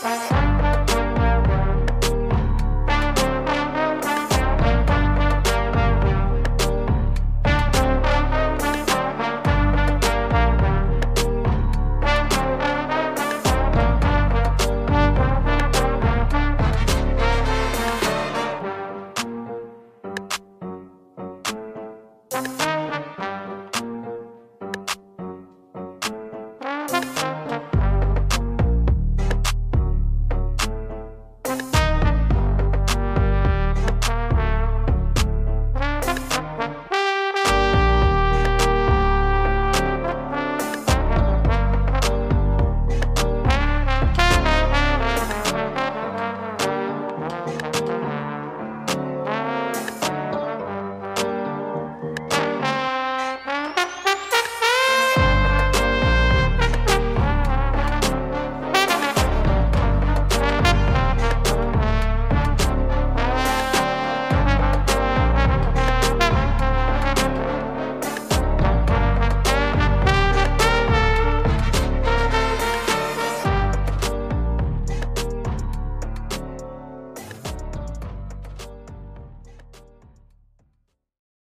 Bye.